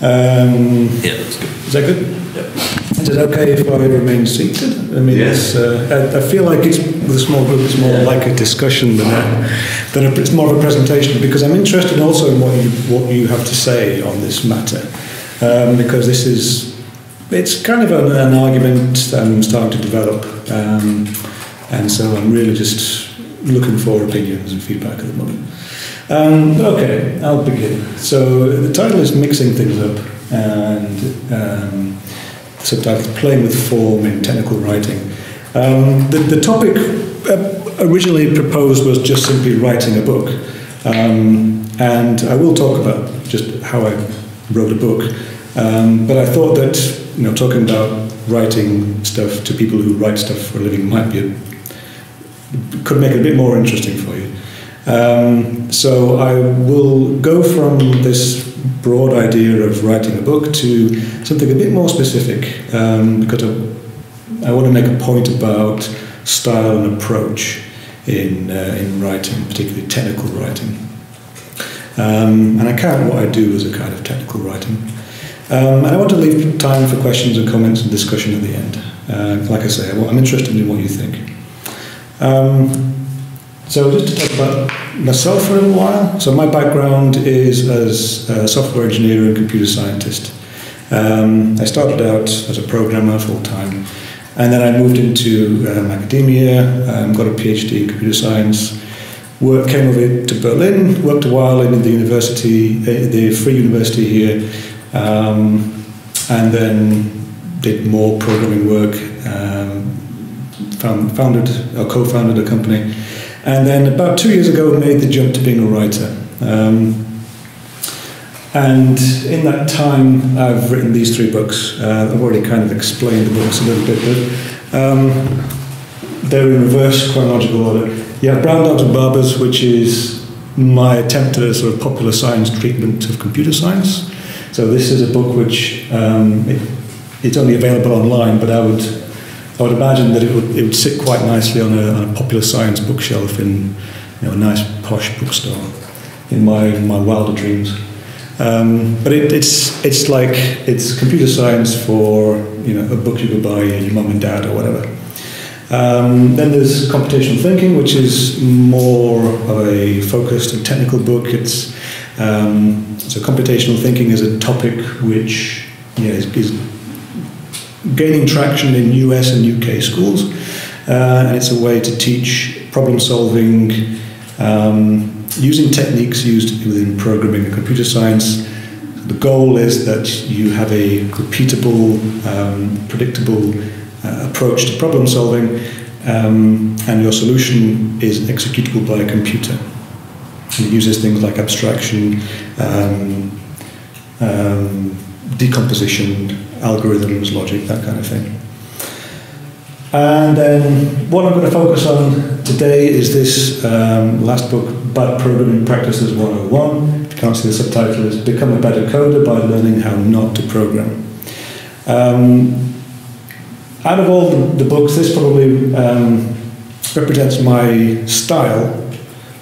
Um, Yeah, that's good. is that good? Is it okay if I remain seated? I mean, Yeah. uh, I, I feel like it's with a small group, it's more Yeah. like a discussion than a, than a, it's more of a presentation because I'm interested also in what you what you have to say on this matter um, because this is it's kind of an, an argument that I'm starting to develop um, and so I'm really just looking for opinions and feedback at the moment. Um, okay, I'll begin. So the title is Mixing Things Up, and um, the subtitle is Playing with Form in Technical Writing. Um, the, the topic uh, originally proposed was just simply writing a book, um, and I will talk about just how I wrote a book. Um, but I thought that you know talking about writing stuff to people who write stuff for a living might be a, could make it a bit more interesting for you. Um, so I will go from this broad idea of writing a book to something a bit more specific um, because I, I want to make a point about style and approach in, uh, in writing, particularly technical writing. Um, and I count what I do as a kind of technical writing. Um, and I want to leave time for questions and comments and discussion at the end. Uh, like I say, I'm interested in what you think. So just to talk about myself for a little while. So my background is as a software engineer and computer scientist. Um, I started out as a programmer full time, and then I moved into um, academia, um, got a PhD in computer science. Work came over to Berlin, worked a while in the university, uh, the Free University here, um, and then did more programming work. Um, found, founded or co-founded a company, and then about two years ago made the jump to being a writer. Um, and in that time, I've written these three books. Uh, I've already kind of explained the books a little bit, but um, they're in reverse chronological order. You have Brown Dogs and Barbers, which is my attempt at a sort of popular science treatment of computer science. So this is a book which um, it, it's only available online, but I would I would imagine that it would, it would sit quite nicely on a, on a popular science bookshelf in you know, a nice posh bookstore in my, my wilder dreams. Um, but it, it's, it's like it's computer science for you know, a book you could buy your mum and dad or whatever. Um, then there's computational thinking, which is more of a focused and technical book. It's um, so computational thinking is a topic which yeah, is, is gaining traction in US and UK schools, uh, and it's a way to teach problem solving um, using techniques used within programming and computer science. The goal is that you have a repeatable, um, predictable uh, approach to problem solving, um, and your solution is executable by a computer. And it uses things like abstraction, um, um, decomposition, algorithms, logic, that kind of thing. And then what I'm going to focus on today is this um, last book, Bad Programming Practices 101. If you can't see the subtitle, is Become a Better Coder by Learning How Not to Program. Um, out of all the, the books, this probably um, represents my style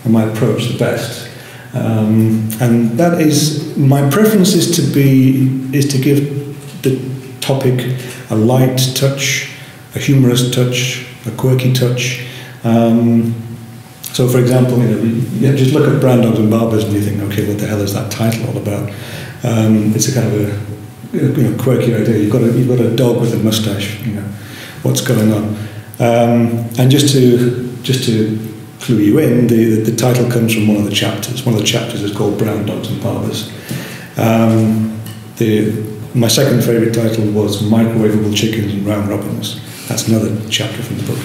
and my approach the best. Um, and that is my preference is to be is to give topic a light touch, a humorous touch, a quirky touch. Um, so, for example, you know, you just look at Brown Dogs and Barbers and you think, okay, what the hell is that title all about? Um, it's a kind of a you know, quirky idea. You've got a, you've got a dog with a mustache. You know, what's going on? Um, and just to just to clue you in, the, the, the, title comes from one of the chapters. One of the chapters is called Brown Dogs and Barbers. Um, the, my second favourite title was Microwavable Chickens and Round Robins. That's another chapter from the book.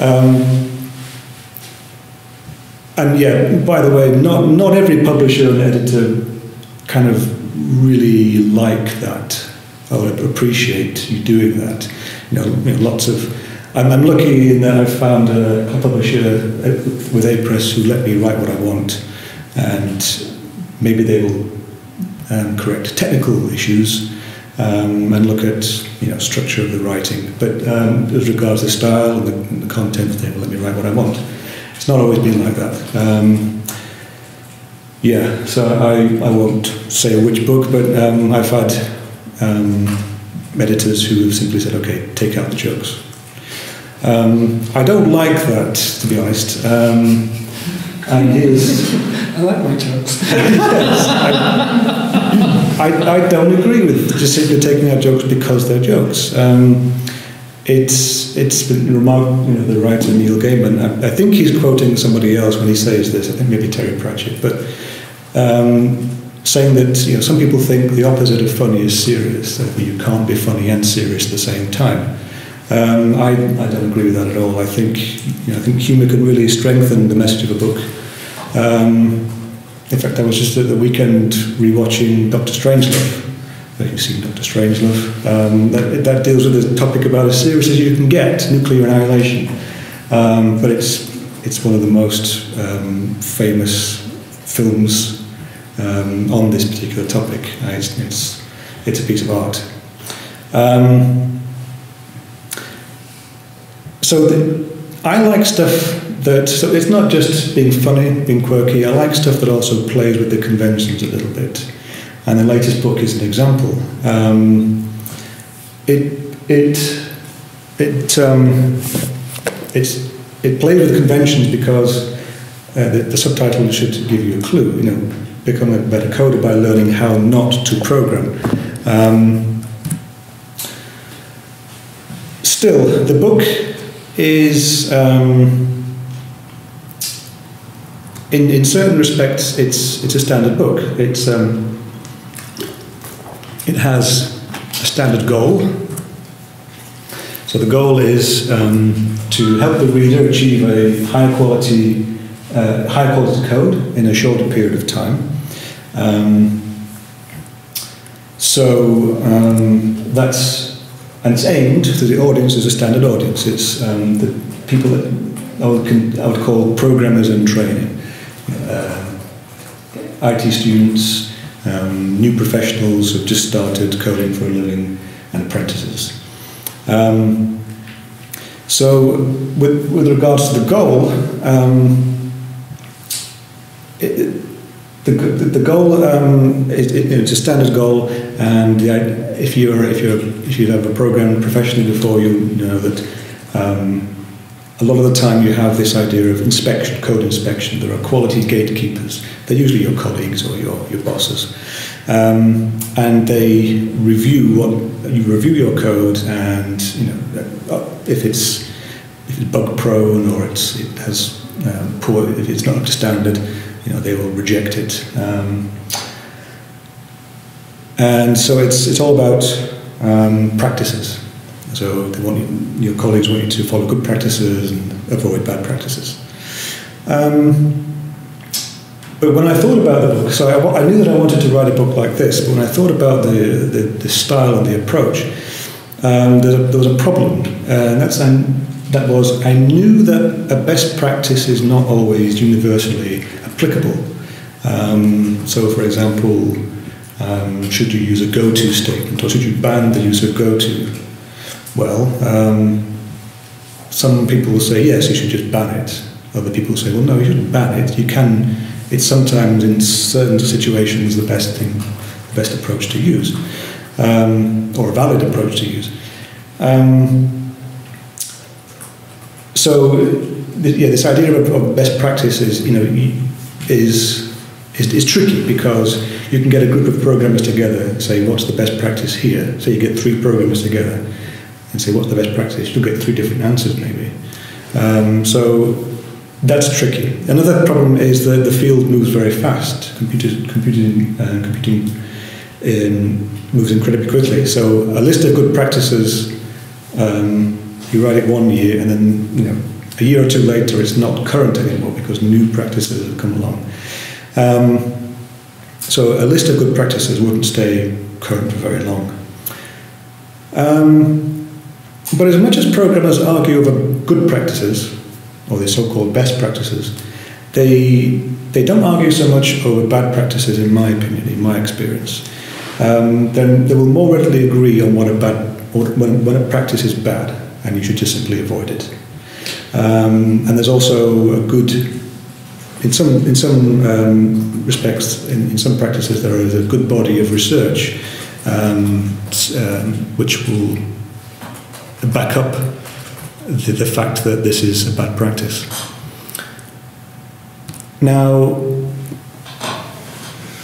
Um, and yeah, by the way, not, not every publisher and editor kind of really like that or appreciate you doing that. You know, you know lots of I'm, I'm lucky in that I've found a, a publisher with Apress who let me write what I want, and maybe they will um, correct technical issues um, and look at you know structure of the writing. But um, as regards the style and the, and the, content, they let me write what I want. It's not always been like that. Um, Yeah, so I, I won't say which book, but um, I've had um, editors who have simply said, okay, take out the jokes. I don't like that, to be honest. And here's, I like my jokes. yes, I, I, I, don't agree with just simply taking out jokes because they're jokes. Um, it's it's been remarked, you know, the writer Neil Gaiman. I, I, think he's quoting somebody else when he says this. I think maybe Terry Pratchett, but um, saying that you know some people think the opposite of funny is serious. That you can't be funny and serious at the same time. Um, I, I don't agree with that at all. I think you know, I think humour can really strengthen the message of a book. Um, in fact, I was just at the weekend rewatching Doctor Strangelove. Have you seen Doctor Strangelove? Um, that, that deals with a topic about as serious as you can get, nuclear annihilation. Um, but it's it's one of the most um, famous films um, on this particular topic. Uh, it's, it's, it's a piece of art. Um, so the, I like stuff that, so it's not just being funny, being quirky, I like stuff that also plays with the conventions a little bit. And the latest book is an example. Um, it, it, it, um, it's, it plays with conventions because uh, the, the subtitle should give you a clue. You know, become a better coder by learning how not to program. Um, still, the book is, um, in, in certain respects, it's, it's a standard book. It's, um, it has a standard goal. So the goal is um, to help the reader achieve a higher quality uh, high quality code in a shorter period of time. Um, so um, that's and it's aimed to the audience as a standard audience. It's um, the people that I would, I would call programmers in training, IT students, um, new professionals who've just started coding for a living, and apprentices. Um, so, with, with regards to the goal, um, it, the, the, the goal um, it, it, it's a standard goal, and if you're if you're if you have a program professionally before, you know that um, a lot of the time you have this idea of inspection, code inspection. There are quality gatekeepers. They're usually your colleagues or your your bosses, um, and they review what you review your code, and you know uh, if it's if it's bug prone or it's it has um, poor if it's not up to standard you know, they will reject it. Um, and so it's, it's all about um, practices. So they want you, your colleagues want you to follow good practices and avoid bad practices. Um, but when I thought about the book, so I, I, knew that I wanted to write a book like this, but when I thought about the, the, the style and the approach, um, there, there, was a problem, and that's that was I knew that a best practice is not always universally applicable. Um, so, for example, um, should you use a go-to statement or should you ban the use of go-to? Well, um, some people will say yes, you should just ban it. Other people say, well, no, you shouldn't ban it. You can. It's sometimes in certain situations the best thing, the best approach to use, um, or a valid approach to use. Um, so, yeah, this idea of, of best practices, you know, is, is, is tricky because you can get a group of programmers together and say, what's the best practice here? So you get three programmers together and say, what's the best practice? You'll get three different answers maybe. Um, so that's tricky. Another problem is that the field moves very fast. Computer, computing, uh, computing in, moves incredibly quickly. So a list of good practices, um, you write it one year and then you know a year or two later, it's not current anymore because new practices have come along. Um, so a list of good practices wouldn't stay current for very long. Um, but as much as programmers argue over good practices, or the so-called best practices, they, they don't argue so much over bad practices, in my opinion, in my experience. Um, then they will more readily agree on what a bad, when, when a practice is bad, and you should just simply avoid it. Um, and there's also a good in some in some um, respects, in, in some practices, there is a good body of research um, um, which will back up the, the fact that this is a bad practice. Now,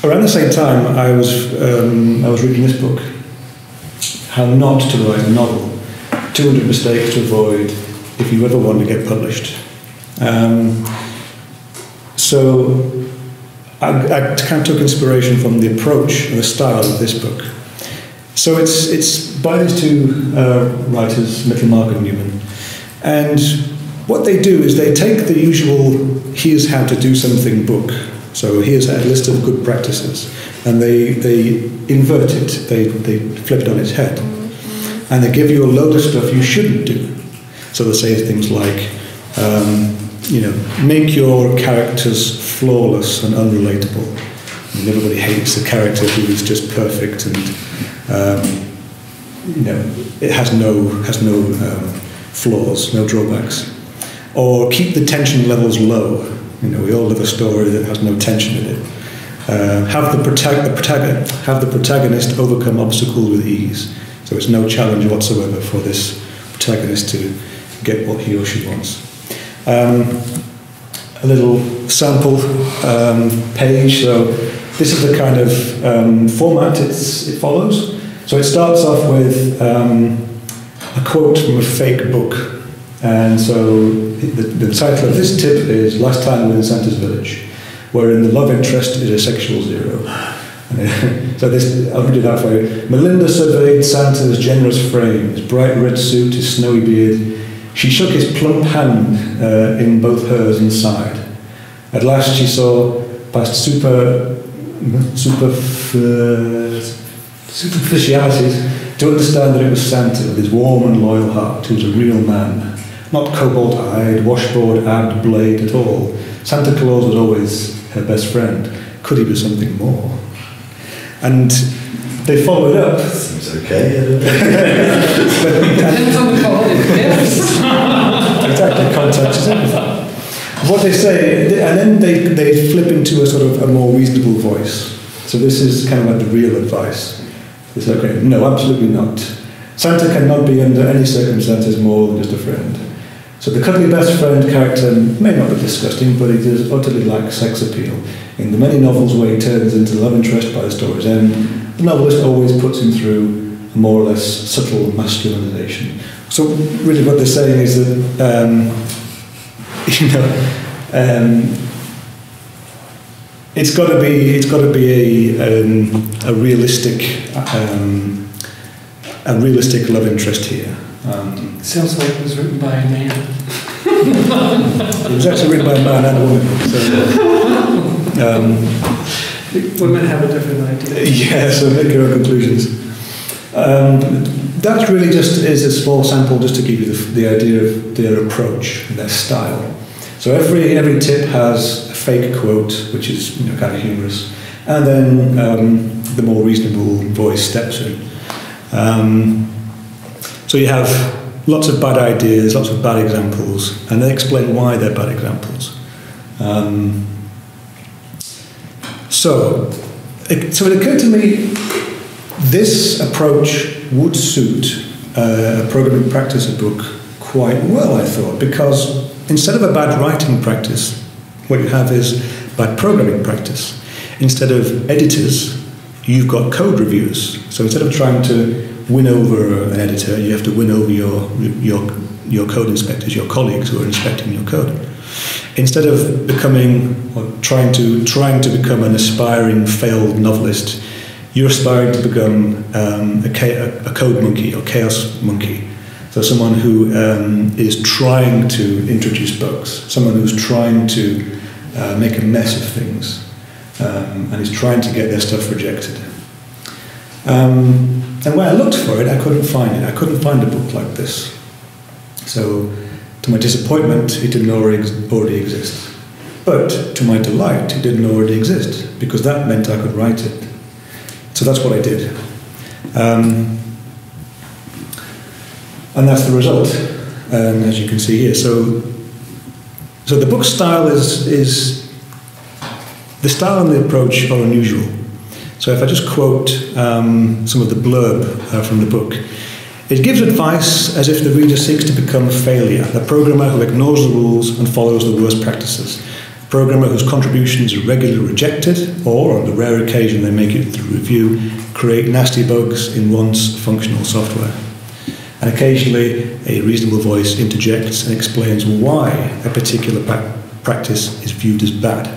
around the same time, I was um, I was reading this book, How Not to Write a Novel: 200 Mistakes to Avoid If You Ever Want to Get Published. Um, so I, I kind of took inspiration from the approach and the style of this book. So it's it's by these two uh, writers, Mittelmark and Newman, and what they do is they take the usual here's how to do something book. So here's a list of good practices. And they, they invert it, they, they flip it on its head. And they give you a load of stuff you shouldn't do. So they say things like, um, you know, make your characters flawless and unrelatable. And everybody hates a character who is just perfect and, um, you know, it has no, has no um, flaws, no drawbacks or keep the tension levels low. You know, we all love a story that has no tension in it. Uh, have the protagonist have the protagonist overcome obstacles with ease. So it's no challenge whatsoever for this protagonist to get what he or she wants. Um, a little sample um, page. So this is the kind of um, format it follows. So it starts off with um, a quote from a fake book and so the, the title of this tip is Last Time in Santa's Village, wherein the love interest is a sexual zero. so this, I'll read it out for you. Melinda surveyed Santa's generous frame, his bright red suit, his snowy beard. She shook his plump hand uh, in both hers and sighed. At last she saw past super, superficialities eh, to understand that it was Santa with his warm and loyal heart, who was a real man, not cobalt-eyed, washboard-abbed blade at all. Santa Claus was always her best friend. Could he be something more? And they followed up. Seems okay. Depends on the quality yes. exactly, context is everything. What they say, and then they, they flip into a sort of a more reasonable voice. So this is kind of like the real advice. It's okay, no, absolutely not. Santa cannot be under any circumstances more than just a friend. So the cuddly best friend character may not be disgusting, but it is utterly lack sex appeal. In the many novels where he turns into love interest by the story's end, the novelist always puts him through a more or less subtle masculinization. So really what they're saying is that, um, you know, um, it's got to be it's got to be a um, a realistic um, a realistic love interest here. Um, Sounds like it was written by a man. it was actually written by a man and a woman. So, um, Women have a different idea. yeah, so make your own conclusions. That really just is a small sample just to give you the, the idea of their approach, and their style. So every every tip has a fake quote, which is you know, kind of humorous, and then um, the more reasonable voice steps in. Um, so you have lots of bad ideas, lots of bad examples, and they explain why they're bad examples. Um, so, it, so it occurred to me this approach would suit uh, a programming practice book quite well, I thought, because instead of a bad writing practice, what you have is bad programming practice. Instead of editors, you've got code reviews. So instead of trying to win over an editor, you have to win over your, your, your code inspectors, your colleagues who are inspecting your code. Instead of becoming or trying to trying to become an aspiring failed novelist, you're aspiring to become um, a, a, code monkey or chaos monkey. So someone who um, is trying to introduce bugs, someone who's trying to uh, make a mess of things, um, and is trying to get their stuff rejected. Um, and when I looked for it, I couldn't find it. I couldn't find a book like this. So, to my disappointment, it didn't already exist. But to my delight, it didn't already exist because that meant I could write it. So that's what I did. Um, and that's the result. And as you can see here, so so the book style is is the style and the approach are unusual. So if I just quote um, some of the blurb uh, from the book, it gives advice as if the reader seeks to become a failure, a programmer who ignores the rules and follows the worst practices, programmer whose contributions are regularly rejected, or on the rare occasion they make it through review, create nasty bugs in once functional software. And occasionally, a reasonable voice interjects and explains why a particular practice is viewed as bad.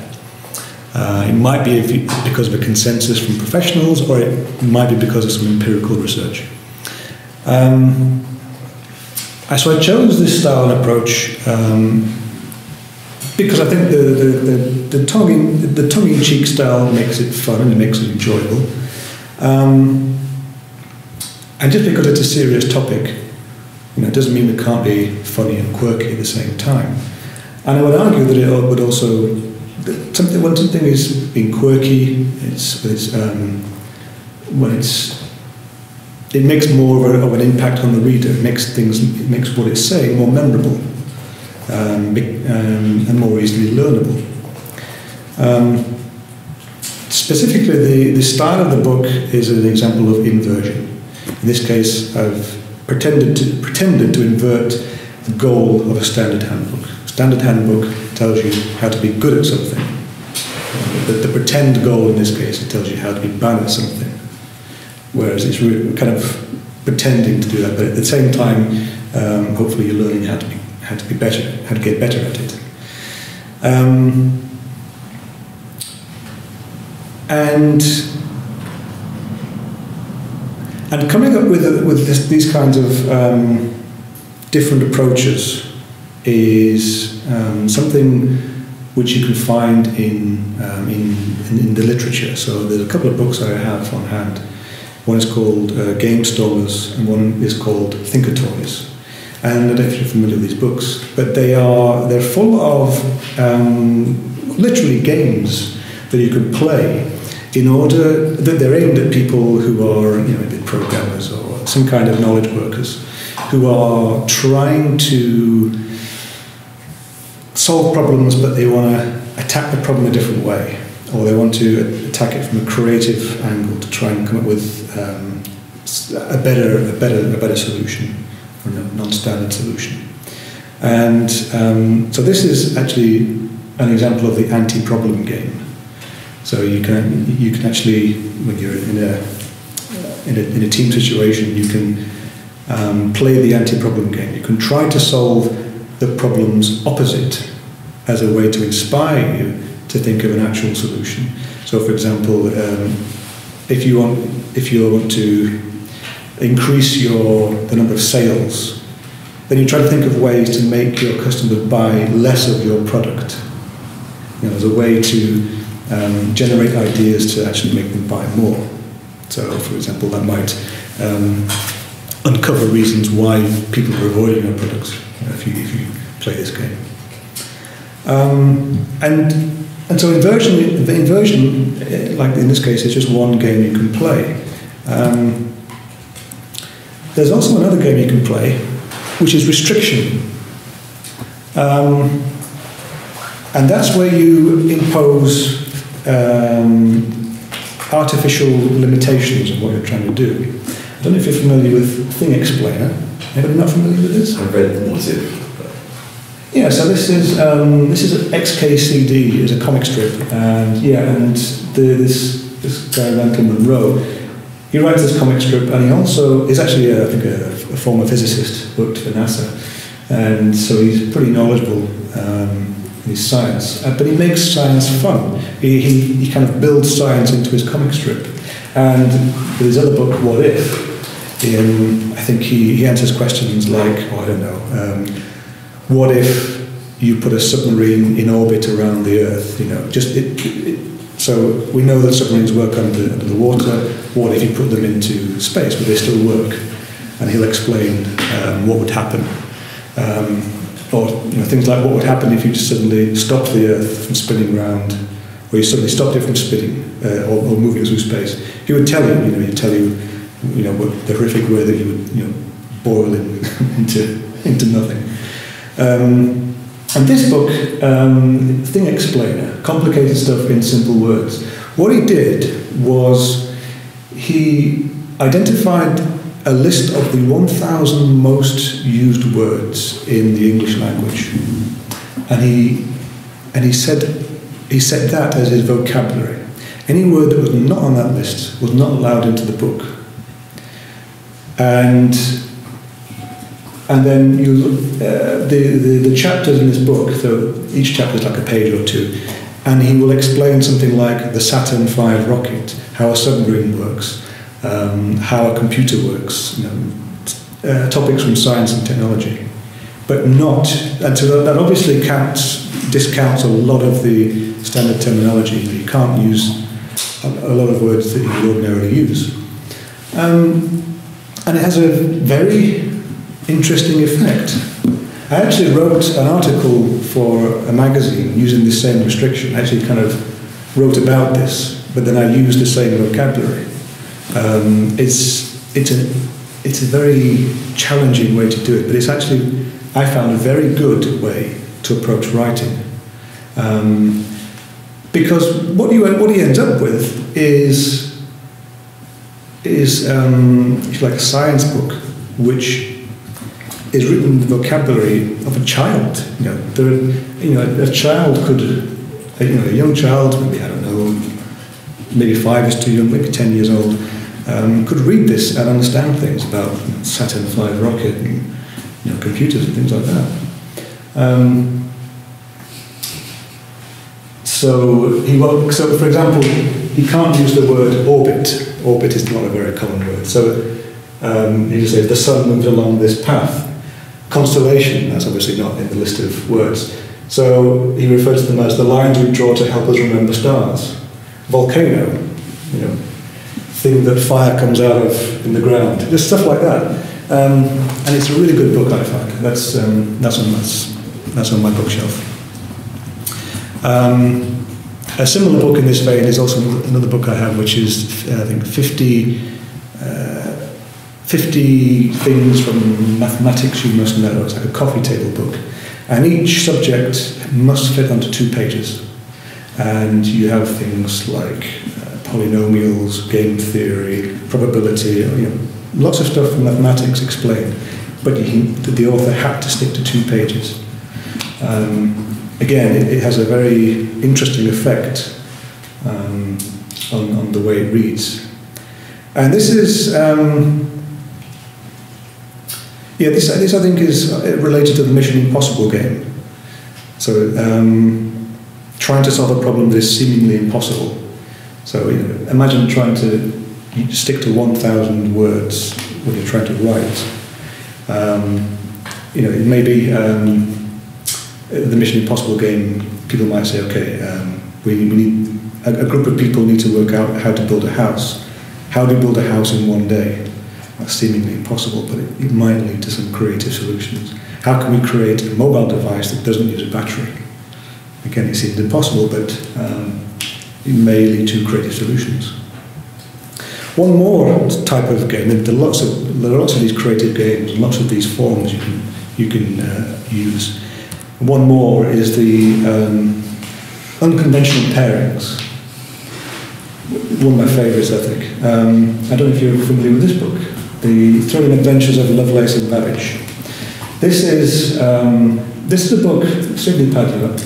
Uh, it might be because of a consensus from professionals, or it might be because of some empirical research. Um, so I chose this style and approach um, because I think the, the, the, the tongue-in, the tongue-in-cheek style makes it fun and it makes it enjoyable. Um, and just because it's a serious topic, you know, it doesn't mean it can't be funny and quirky at the same time. And I would argue that it would also something when something is being quirky, it's, it's um, when it's it makes more of, a, of, an impact on the reader. It makes things, it makes what it's saying more memorable um, um, and more easily learnable. Um, specifically, the, the style of the book is an example of inversion. In this case, I've pretended to, pretended to invert the goal of a standard handbook. A standard handbook tells you how to be good at something. The, the pretend goal in this case, it tells you how to be bad at something whereas it's kind of pretending to do that, but at the same time, um, hopefully you're learning how to be how to be better, how to get better at it. Um, and and coming up with with this, these kinds of um, different approaches is um, something which you can find in, um, in, in, in the literature. So there's a couple of books I have on hand one is called uh, Game Stormers, and one is called Thinkertoys. And I don't know if you're familiar with these books, but they are they're full of um, literally games that you can play in order that they're aimed at people who are you know maybe programmers or some kind of knowledge workers who are trying to solve problems, but they want to attack the problem a different way. Or they want to attack it from a creative angle to try and come up with um, a better, a better, a better solution or non-standard solution. And um, so this is actually an example of the anti-problem game. So you can you can actually when you're in a in a, in a team situation you can um, play the anti-problem game. You can try to solve the problem's opposite as a way to inspire you to think of an actual solution. So, for example, um, if you want if you want to increase your the number of sales, then you try to think of ways to make your customers buy less of your product. You know, as a way to um, generate ideas to actually make them buy more. So, for example, that might um, uncover reasons why people are avoiding your products if you, if you play this game. Um, and and so inversion, the inversion, eh, like in this case, is just one game you can play. Um, there's also another game you can play, which is restriction. Um, and that's where you impose um, artificial limitations of what you're trying to do. I don't know if you're familiar with Thing Explainer. Anybody not familiar with this? I've read what's it. Yeah, so this is um, this is XKCD, is a comic strip, and yeah, and the, this this guy Randall Munroe, he writes this comic strip, and he also is actually a, I think a, a former physicist, worked for NASA, and so he's pretty knowledgeable um, in his science, uh, but he makes science fun. He, he, he kind of builds science into his comic strip, and with his other book, What If, in, I think he, he answers questions like, oh, I don't know. Um, what if you put a submarine in orbit around the Earth? You know, just it, it, so we know that submarines work under, under the water. What if you put them into space? Would they still work? And he'll explain um, what would happen. Um, or you know, things like what would happen if you just suddenly stopped the Earth from spinning around, or you suddenly stopped it from spinning uh, or, or, moving through space. He would tell you, you know, he'd tell you, you know, what, the horrific way that you would, you know, boil it into into nothing. Um, And this book, um, Thing Explainer, complicated stuff in simple words. What he did was he identified a list of the 1,000 most used words in the English language, and he and he said he set that as his vocabulary. Any word that was not on that list was not allowed into the book. And and then you uh, the, the the chapters in this book. So each chapter is like a page or two, and he will explain something like the Saturn V rocket, how a submarine works, um, how a computer works, you know, uh, topics from science and technology, but not. And so that obviously counts discounts a lot of the standard terminology. You can't use a, a lot of words that you would ordinarily use. Um, and it has a very interesting effect. I actually wrote an article for a magazine using the same restriction. I actually kind of wrote about this, but then I used the same vocabulary. Um, it's, it's, a, it's a very challenging way to do it, but it's actually, I found, a very good way to approach writing. Um, because what, you, what he ends up with is, is um, like, a science book, which is written in the vocabulary of a child. You know, there, you know, a child could, you know, a young child, maybe I don't know, maybe five is too young, maybe ten years old, um, could read this and understand things about Saturn V rocket and you know, computers and things like that. Um, so he so for example, he can't use the word orbit. Orbit is not a very common word. So um, he says the sun moves along this path. Constellation, that's obviously not in the list of words. So he refers to them as the lines we draw to help us remember stars. Volcano, you know, thing that fire comes out of in the ground. Just stuff like that. Um, and it's a really good book, I find. That's, um, that's, on, that's, that's on my bookshelf. Um, a similar book in this vein is also another book I have, which is, I think, 50, uh, 50 things from mathematics you must know. It's like a coffee table book. And each subject must fit onto two pages. And you have things like uh, polynomials, game theory, probability, you know, lots of stuff from mathematics explained. But you, the author had to stick to two pages. Um, again, it, it, has a very interesting effect um, on, on, the way it reads. And this is, um, yeah, this, this I think is related to the Mission Impossible game. So, um, trying to solve a problem that is seemingly impossible. So, you know, imagine trying to stick to 1,000 words when you're trying to write. Um, you know, it may be um, the Mission Impossible game, people might say, okay, um, we, we need a, a, group of people need to work out how to build a house. How do you build a house in one day? That's seemingly impossible, but it, it might lead to some creative solutions. How can we create a mobile device that doesn't use a battery? Again, it seems impossible, but um, it may lead to creative solutions. One more type of game, there are lots of, there are lots of these creative games, lots of these forms you can, you can uh, use. One more is the um, unconventional pairings. One of my favourites, I think. Um, I don't know if you're familiar with this book, The Thrilling Adventures of Lovelace and Babbage. This is um, this is a book, Sydney Padua,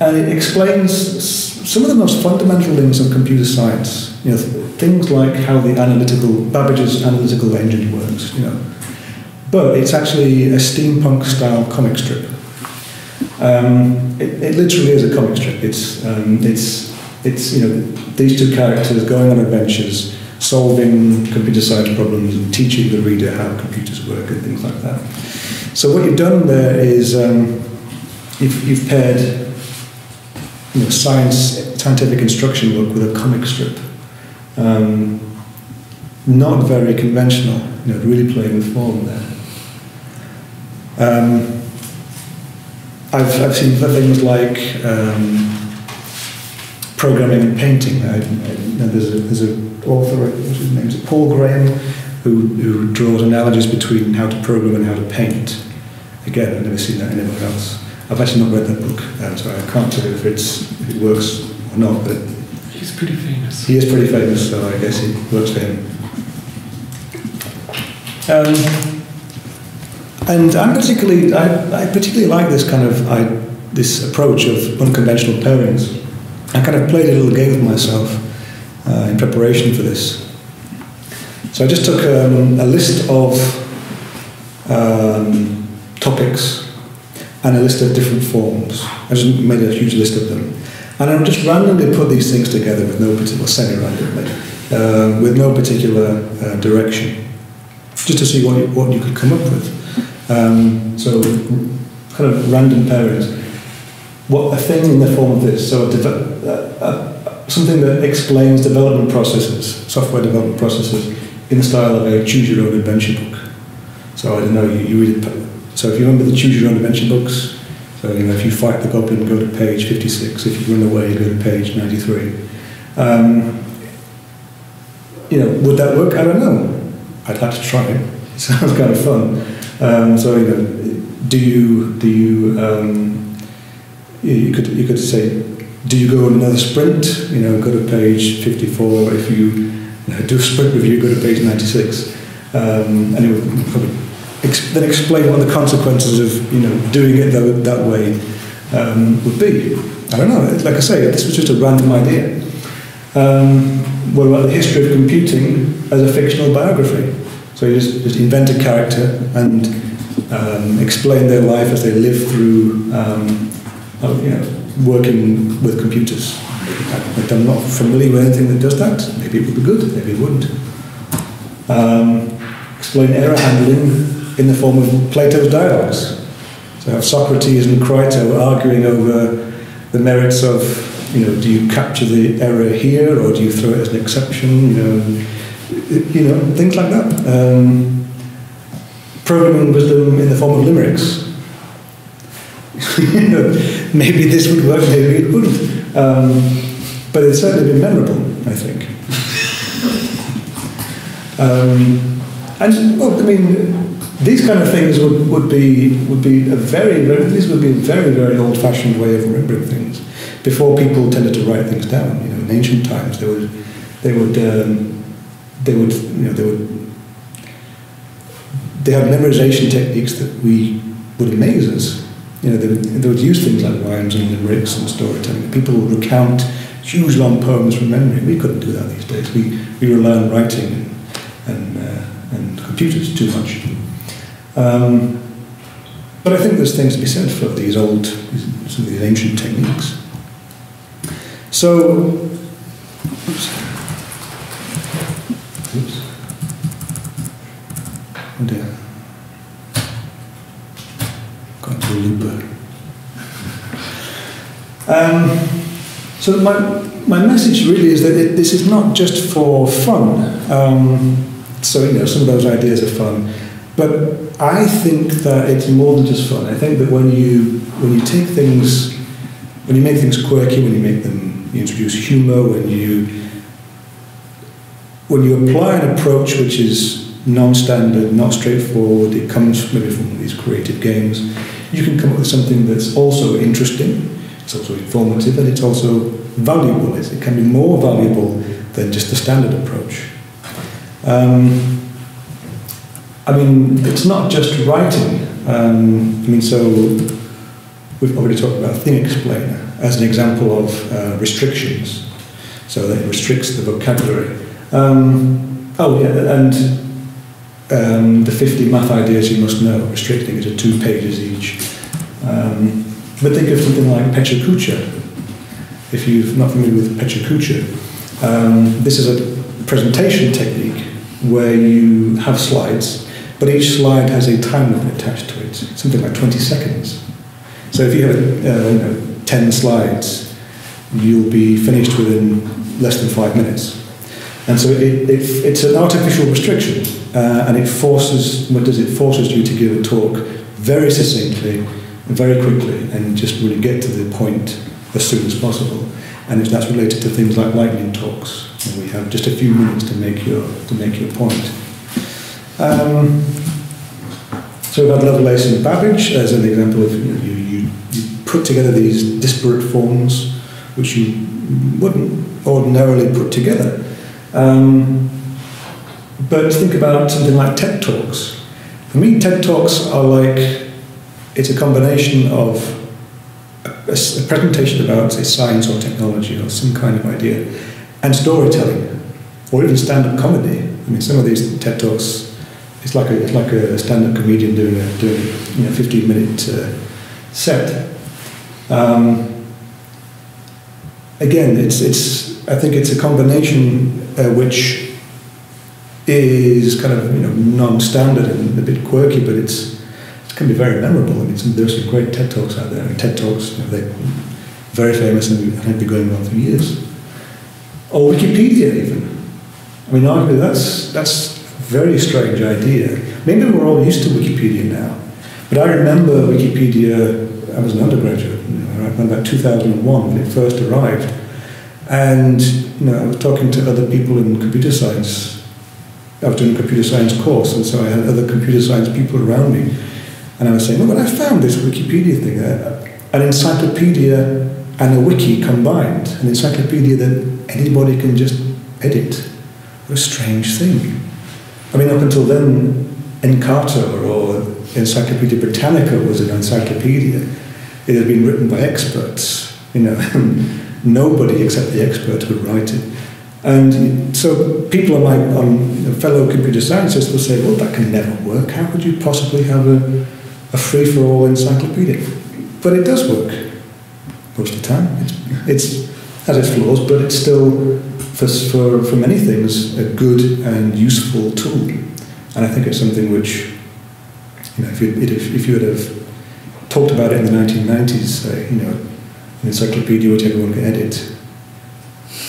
and it explains some of the most fundamental things of computer science. You know, things like how the analytical Babbage's analytical engine works. You know, but it's actually a steampunk style comic strip. Um, it, it, literally is a comic strip. It's, um, it's, it's, you know, these two characters going on adventures, solving computer science problems and teaching the reader how computers work and things like that. So what you've done there is um, you've, you've paired you know, science, scientific instruction book with a comic strip. Um, not very conventional, you know, really playing with form there. Um, I've, I've seen things like um, programming and painting. I, I, there's, a, there's an author, what's his name? Is it Paul Graham, who, who draws analogies between how to program and how to paint. Again, I've never seen that anywhere else. I've actually not read that book, um, so I can't tell you if, it's, if it works or not, but He's pretty famous. he is pretty famous, so I guess it works for him. Um, and I'm particularly, I, I particularly like this kind of, I, this approach of unconventional pairings. I kind of played a little game with myself uh, in preparation for this. So I just took um, a list of um, topics and a list of different forms. I just made a huge list of them. And I just randomly put these things together with no particular, semi-randomly, uh, with no particular uh, direction, just to see what you, what you could come up with. Um, so, kind of random pairings. What a thing in the form of this. So, a something that explains development processes, software development processes, in the style of a choose your own adventure book. So I don't know, you, you read it. So if you remember the choose your own adventure books, so you know if you fight the goblin, go to page 56. If you run away, go to page 93. Um, you know, would that work? I don't know. I'd like to try. It sounds kind of fun. Um, so you know, do you do you um, you could you could say, do you go on another sprint? You know, go to page 54. If you, you know, do a sprint review, go to page 96. Um, and it would probably ex- then explain what the consequences of you know doing it that, that way um, would be. I don't know. Like I say, this was just a random idea. Um, what about the history of computing as a fictional biography? So you just, just invent a character and um, explain their life as they live through, um, you know, working with computers. If I'm not familiar with anything that does that, maybe it would be good, maybe it wouldn't. Um, explain error handling in the form of Plato's dialogues. So have Socrates and Crito arguing over the merits of, you know, do you capture the error here or do you throw it as an exception? You know, you know things like that. Um, programming wisdom in the form of limericks. you know, maybe this would work, maybe it wouldn't. Um, but it's certainly been memorable, I think. um, and well, I mean, these kind of things would, would be would be a very, very these would be a very very old-fashioned way of remembering things. Before people tended to write things down, you know, in ancient times they would they would um, they would you know they would they had memorization techniques that we would amaze us. You know, they would, they would use things like rhymes and limericks and storytelling. People would recount huge long poems from memory. We couldn't do that these days. We, we rely on writing and, and, uh, and computers too much. Um, but I think there's things to be said for these old, some of these ancient techniques. So. Oops. Oh dear. Got into a looper. Um, so my, my message really is that it, this is not just for fun. Um, so you know some of those ideas are fun, but I think that it's more than just fun. I think that when you when you take things, when you make things quirky, when you make them, you introduce humour, when you when you apply an approach which is non-standard, not straightforward, it comes maybe from these creative games, you can come up with something that's also interesting, it's also informative, and it's also valuable. It can be more valuable than just the standard approach. Um, I mean, it's not just writing. Um, I mean, so we've already talked about Thing Explainer as an example of uh, restrictions. So that it restricts the vocabulary. Um, oh, yeah, and um, the 50 math ideas you must know, restricting it to two pages each. Um, but think of something like PechaKucha. If you're not familiar with PechaKucha, um, this is a presentation technique where you have slides, but each slide has a time limit attached to it, something like 20 seconds. So if you have uh, you know, 10 slides, you'll be finished within less than five minutes. And so it, it, it's an artificial restriction, uh, and it forces, what does it, forces you to give a talk very succinctly, very quickly, and just really get to the point as soon as possible. And if that's related to things like lightning talks, and we have just a few minutes to make your, to make your point. Um, so we've had Lovelace and Babbage as an example of you, know, you, you, you put together these disparate forms which you wouldn't ordinarily put together. Um, but think about something like TED Talks. For me, TED Talks are like it's a combination of a, a presentation about, say, science or technology or some kind of idea, and storytelling, or even stand-up comedy. I mean, some of these TED Talks, it's like a, it's like a stand-up comedian doing a, doing you know, 15-minute uh, set. Um, again, it's, it's, I think it's a combination uh, which is kind of you know non-standard and a bit quirky, but it's it can be very memorable. I mean, some, are some great TED talks out there. I mean, TED talks, you know, they're very famous and have been going on for years. Or Wikipedia, even. I mean, arguably that's that's a very strange idea. Maybe we're all used to Wikipedia now, but I remember Wikipedia. I was an undergraduate, you know, around about 2001 when it first arrived, and you know, I was talking to other people in computer science I was doing a computer science course, and so I had other computer science people around me. And I was saying, look but I found this Wikipedia thing, uh, an encyclopedia and a wiki combined, an encyclopedia that anybody can just edit. What a strange thing. I mean, up until then, Encarta or Encyclopedia Britannica was an encyclopedia. It had been written by experts. You know, nobody except the experts would write it. And so people on my on fellow computer scientists will say, well, that can never work. How could you possibly have a, a free-for-all encyclopedia? But it does work most of the time. It's, it's has its flaws, but it's still, for, for, for many things, a good and useful tool. And I think it's something which, you know, if you, if, if you would have talked about it in the 1990s, uh, you know, an encyclopedia which everyone can edit,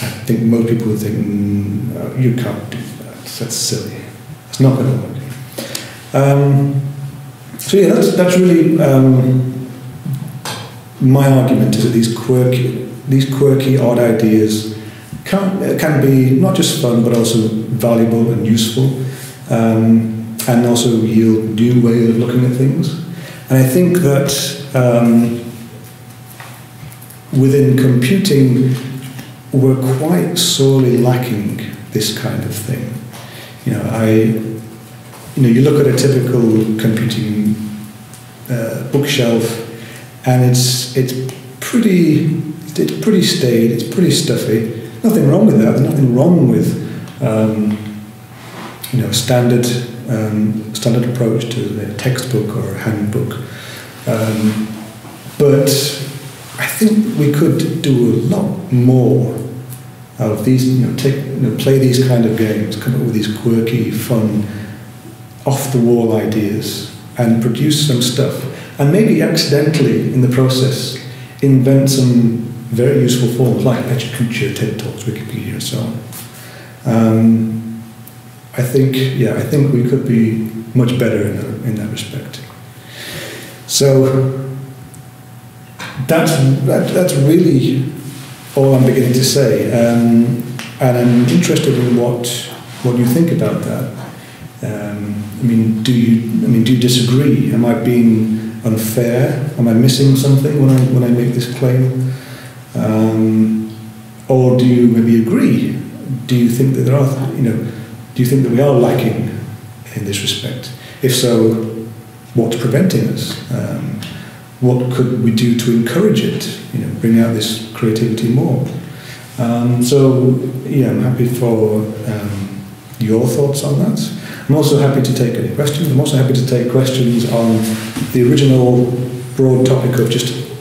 I think most people would think, mm, you can't do that. That's silly. It's not going to work. Um, so yeah, that's, that's really um, my argument is that these quirky, these quirky, odd ideas can, can be not just fun, but also valuable and useful, um, and also yield new ways of looking at things. And I think that um, within computing, we're quite sorely lacking this kind of thing. You know, I, you know, you look at a typical computing uh, bookshelf, and it's it's pretty it's pretty staid, it's pretty stuffy. Nothing wrong with that. There's nothing wrong with um, you know standard um, standard approach to a textbook or a handbook. Um, but I think we could do a lot more of these, you know, take, you know, play these kind of games, come up with these quirky, fun, off-the-wall ideas, and produce some stuff, and maybe accidentally in the process invent some very useful forms like Pecha TED Talks, Wikipedia, and so on. Um, I think, yeah, I think we could be much better in that, in that respect. So that's that, that's really all I'm beginning to say. Um, and I'm interested in what what you think about that. Um, I mean, do you I mean do you disagree? Am I being unfair? Am I missing something when I when I make this claim? Um, or do you maybe agree? Do you think that there are you know do you think that we are lacking in this respect? If so, what's preventing us? Um, what could we do to encourage it? You know, bring out this creativity more. Um, so yeah, I'm happy for um, your thoughts on that. I'm also happy to take any questions. I'm also happy to take questions on the original broad topic of just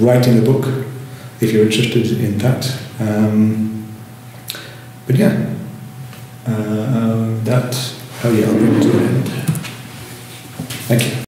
writing a book, if you're interested in that. Um, but yeah, uh, that, oh yeah, I'll bring it to an end. Thank you.